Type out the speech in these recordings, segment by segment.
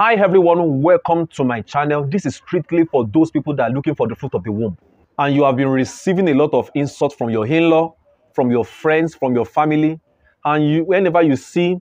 Hi everyone, welcome to my channel. This is strictly for those people that are looking for the fruit of the womb. And you have been receiving a lot of insult from your in-law, from your friends, from your family. And you, whenever you see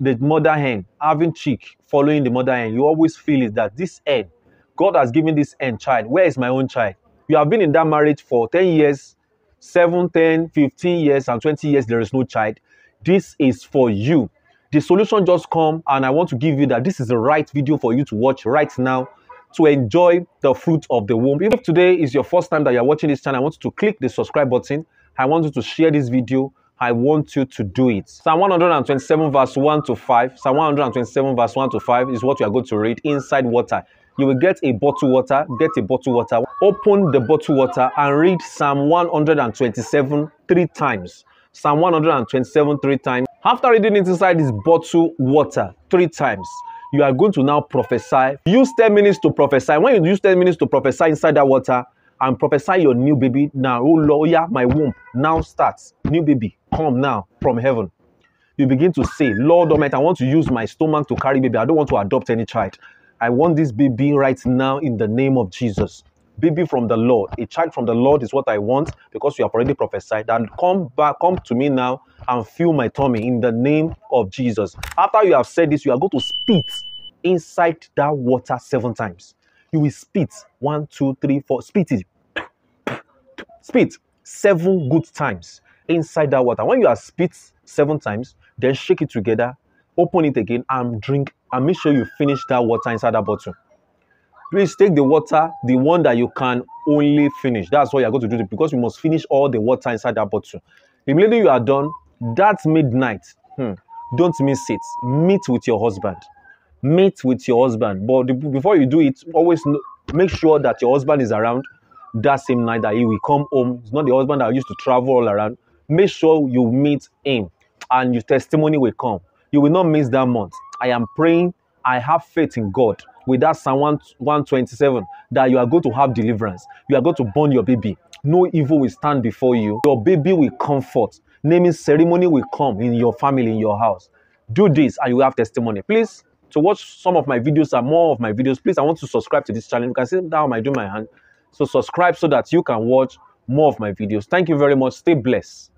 the mother hen having cheek following the mother hen, you always feel is that this hen, God has given this hen child. Where is my own child? You have been in that marriage for 10 years, 7, 10, 15 years, and 20 years, there is no child. This is for you the solution just come and i want to give you that this is the right video for you to watch right now to enjoy the fruit of the womb. If today is your first time that you're watching this channel i want you to click the subscribe button. I want you to share this video. I want you to do it. Psalm 127 verse 1 to 5 psalm 127 verse 1 to 5 is what you are going to read inside water. You will get a bottle water get a bottle water. Open the bottle water and read psalm 127 three times. Psalm 127 three times after reading it inside this bottle water three times, you are going to now prophesy. Use 10 minutes to prophesy. When you use 10 minutes to prophesy inside that water and prophesy your new baby now, oh Lord, oh yeah, my womb now starts. New baby, come now from heaven. You begin to say, Lord Almighty, I want to use my stomach to carry baby. I don't want to adopt any child. I want this baby right now in the name of Jesus baby from the Lord, a child from the Lord is what I want because you have already prophesied. And come back, come to me now and fill my tummy in the name of Jesus. After you have said this, you are going to spit inside that water seven times. You will spit one, two, three, four, spit it. Spit seven good times inside that water. When you are spit seven times, then shake it together, open it again, and drink. And make sure you finish that water inside that bottle please take the water, the one that you can only finish. That's what you're going to do because you must finish all the water inside that bottle. Immediately you are done, that midnight, hmm, don't miss it. Meet with your husband. Meet with your husband. But the, before you do it, always know, make sure that your husband is around that same night that he will come home. It's not the husband that used to travel all around. Make sure you meet him and your testimony will come. You will not miss that month. I am praying. I have faith in God with that Psalm 127 that you are going to have deliverance. You are going to born your baby. No evil will stand before you. Your baby will comfort. Naming ceremony will come in your family, in your house. Do this and you have testimony. Please, to watch some of my videos and more of my videos, please, I want to subscribe to this channel. You can see how I do my hand. So subscribe so that you can watch more of my videos. Thank you very much. Stay blessed.